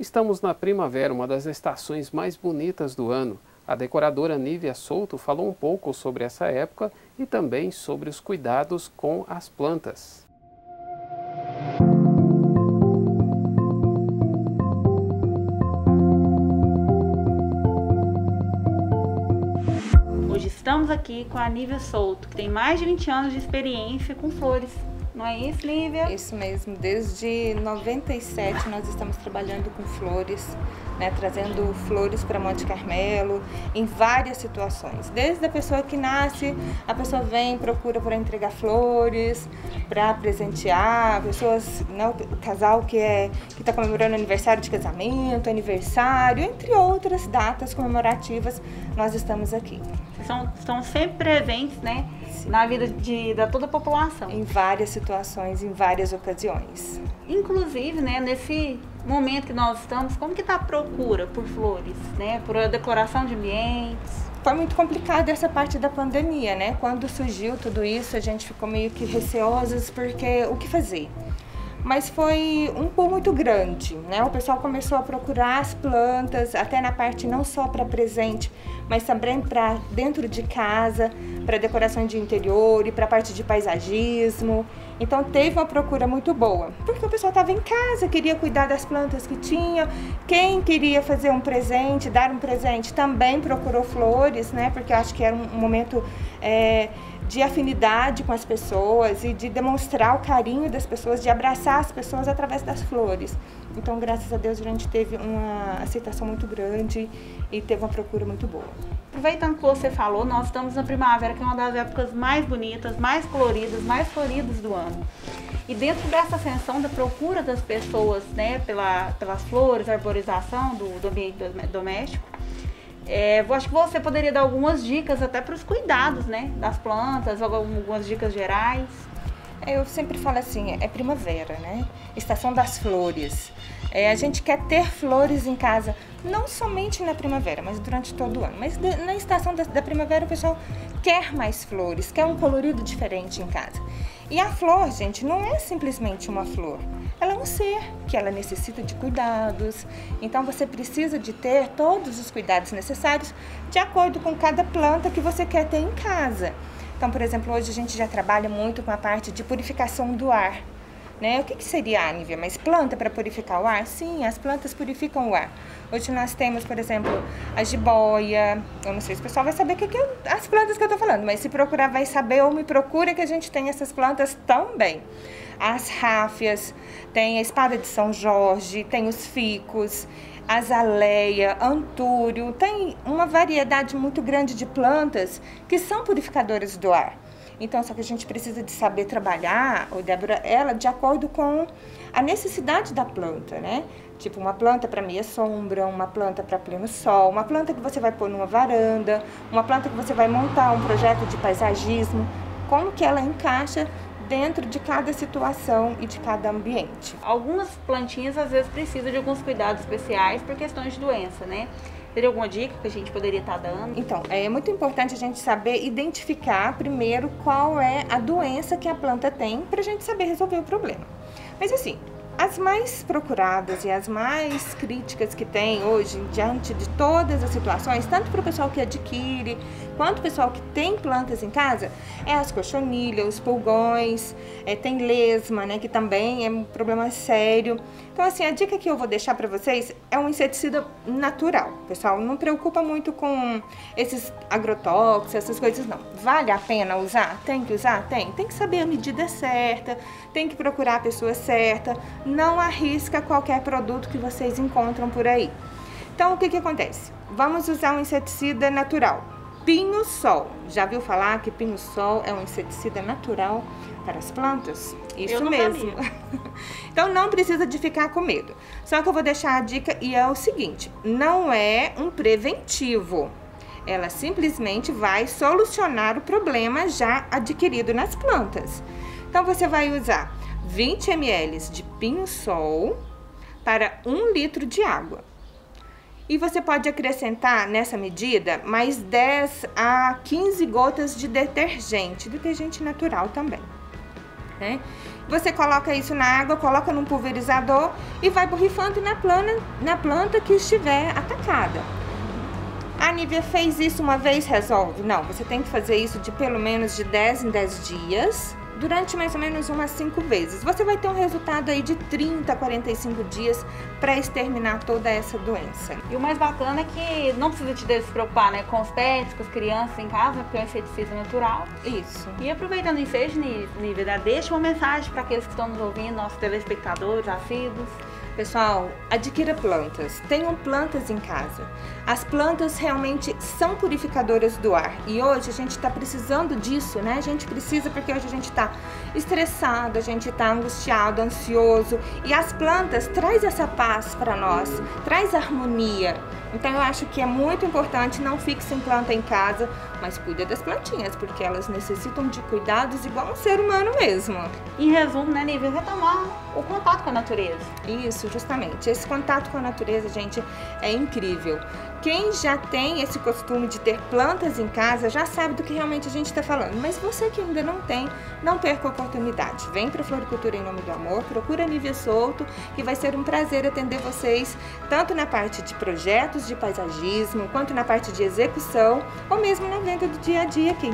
Estamos na primavera, uma das estações mais bonitas do ano. A decoradora Nívia Souto falou um pouco sobre essa época e também sobre os cuidados com as plantas. Hoje estamos aqui com a Nívia Souto, que tem mais de 20 anos de experiência com flores. Não é isso, Lívia? Isso mesmo. Desde 97 nós estamos trabalhando com flores, né, trazendo flores para Monte Carmelo em várias situações. Desde a pessoa que nasce, a pessoa vem, procura para entregar flores, para presentear, pessoas, né, o casal que é que está comemorando aniversário de casamento, aniversário, entre outras datas comemorativas, nós estamos aqui. São, estão sempre presentes, né? Na vida de, da toda a população. Em várias situações, em várias ocasiões. Inclusive, né, nesse momento que nós estamos, como que está a procura por flores, né, por a decoração de ambientes? Foi muito complicado essa parte da pandemia, né? Quando surgiu tudo isso, a gente ficou meio que receosas porque o que fazer? Mas foi um pulo muito grande, né? O pessoal começou a procurar as plantas, até na parte não só para presente, mas também para dentro de casa, para decoração de interior e para parte de paisagismo. Então teve uma procura muito boa, porque o pessoal estava em casa, queria cuidar das plantas que tinha. Quem queria fazer um presente, dar um presente, também procurou flores, né? Porque eu acho que era um momento é, de afinidade com as pessoas e de demonstrar o carinho das pessoas, de abraçar as pessoas através das flores. Então, graças a Deus, a gente teve uma aceitação muito grande e teve uma procura muito boa. Aproveitando que você falou, nós estamos na primavera, que é uma das épocas mais bonitas, mais coloridas, mais floridas do ano. E dentro dessa ascensão da procura das pessoas né, pela, pelas flores, arborização do, do ambiente doméstico, é, acho que você poderia dar algumas dicas até para os cuidados, né? Das plantas, algumas dicas gerais. É, eu sempre falo assim, é primavera, né? Estação das flores. É, a gente quer ter flores em casa, não somente na primavera, mas durante todo o ano. Mas na estação da, da primavera o pessoal quer mais flores, quer um colorido diferente em casa. E a flor, gente, não é simplesmente uma flor. Ela é um ser que ela necessita de cuidados. Então você precisa de ter todos os cuidados necessários de acordo com cada planta que você quer ter em casa. Então, por exemplo, hoje a gente já trabalha muito com a parte de purificação do ar. Né? O que, que seria a Nívia? Mas planta para purificar o ar? Sim, as plantas purificam o ar. Hoje nós temos, por exemplo, a jiboia. Eu não sei se o pessoal vai saber o que, que eu, as plantas que eu estou falando, mas se procurar vai saber ou me procura que a gente tem essas plantas também. As ráfias, tem a espada de São Jorge, tem os ficos, azaleia, antúrio, tem uma variedade muito grande de plantas que são purificadoras do ar. Então, só que a gente precisa de saber trabalhar, o Débora, ela de acordo com a necessidade da planta, né? Tipo, uma planta para meia sombra, uma planta para pleno sol, uma planta que você vai pôr numa varanda, uma planta que você vai montar um projeto de paisagismo. Como que ela encaixa dentro de cada situação e de cada ambiente. Algumas plantinhas às vezes precisam de alguns cuidados especiais por questões de doença, né? Teria alguma dica que a gente poderia estar tá dando? Então, é muito importante a gente saber identificar primeiro qual é a doença que a planta tem para a gente saber resolver o problema. Mas assim, as mais procuradas e as mais críticas que tem hoje, diante de todas as situações, tanto para o pessoal que adquire, quanto o pessoal que tem plantas em casa, é as cochonilhas, os pulgões, é, tem lesma, né, que também é um problema sério. Então, assim, a dica que eu vou deixar para vocês é um inseticida natural, pessoal. Não preocupa muito com esses agrotóxicos, essas coisas, não. Vale a pena usar? Tem que usar? Tem. Tem que saber a medida certa, tem que procurar a pessoa certa não arrisca qualquer produto que vocês encontram por aí. Então, o que, que acontece? Vamos usar um inseticida natural. Pinho-sol. Já viu falar que pinho-sol é um inseticida natural para as plantas? Isso mesmo. então não precisa de ficar com medo. Só que eu vou deixar a dica e é o seguinte: não é um preventivo. Ela simplesmente vai solucionar o problema já adquirido nas plantas. Então você vai usar 20 ml de pinho-sol para 1 litro de água. E você pode acrescentar nessa medida mais 10 a 15 gotas de detergente, detergente natural também. Né? Você coloca isso na água, coloca num pulverizador e vai borrifando na, plana, na planta que estiver atacada. A Nívia fez isso uma vez, resolve? Não, você tem que fazer isso de pelo menos de 10 em 10 dias, durante mais ou menos umas 5 vezes. Você vai ter um resultado aí de 30 a 45 dias para exterminar toda essa doença. E o mais bacana é que não precisa te despreocupar né, com os pets, com as crianças em casa, porque é um inseticida natural. Isso. E aproveitando o ensejo, Nívia, deixa uma mensagem para aqueles que estão nos ouvindo, nossos telespectadores, assíduos. Pessoal, adquira plantas. Tenham plantas em casa. As plantas realmente são purificadoras do ar e hoje a gente está precisando disso, né? A gente precisa porque hoje a gente está estressado, a gente está angustiado, ansioso e as plantas traz essa paz para nós, traz harmonia. Então eu acho que é muito importante não fique sem planta em casa, mas cuida das plantinhas, porque elas necessitam de cuidados igual um ser humano mesmo. Em resumo, né, Nívia, retomar o contato com a natureza. Isso, justamente. Esse contato com a natureza, gente, é incrível. Quem já tem esse costume de ter plantas em casa já sabe do que realmente a gente está falando. Mas você que ainda não tem, não perca a oportunidade. Vem para Floricultura em Nome do Amor, procura Nívia Souto, que vai ser um prazer atender vocês, tanto na parte de projetos de paisagismo, quanto na parte de execução, ou mesmo na venda do dia a dia aqui.